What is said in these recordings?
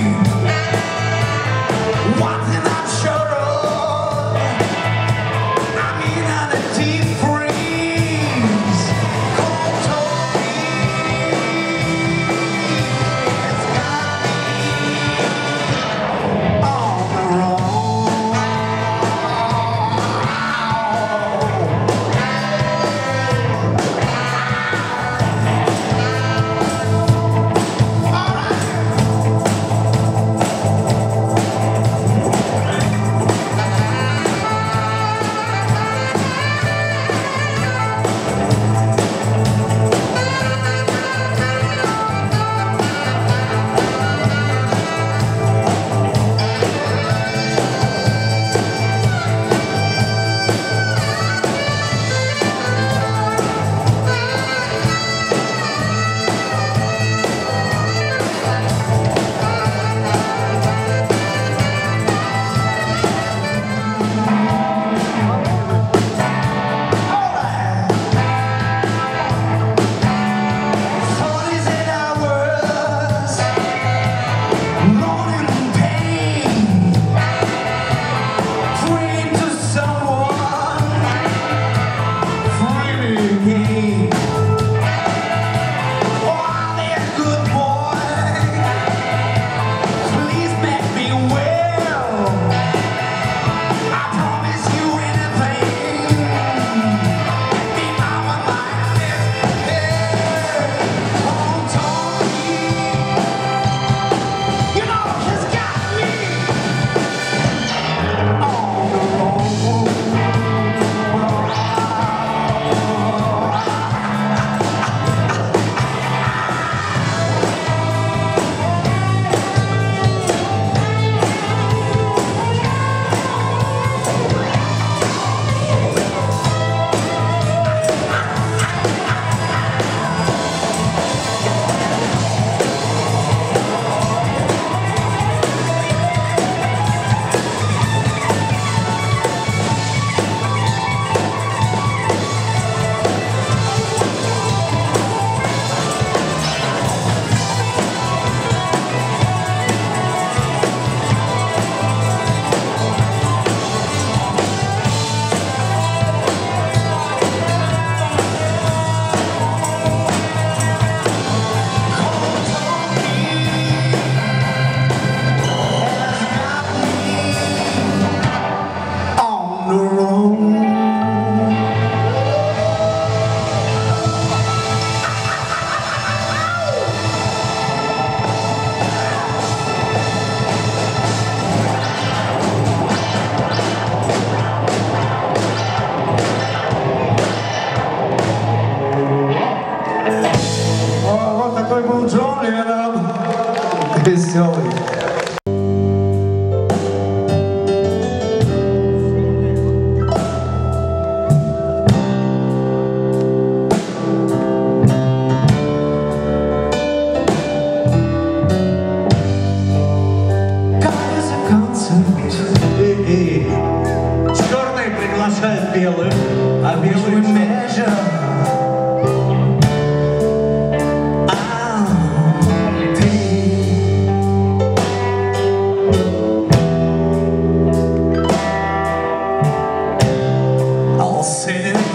Yeah.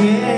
Say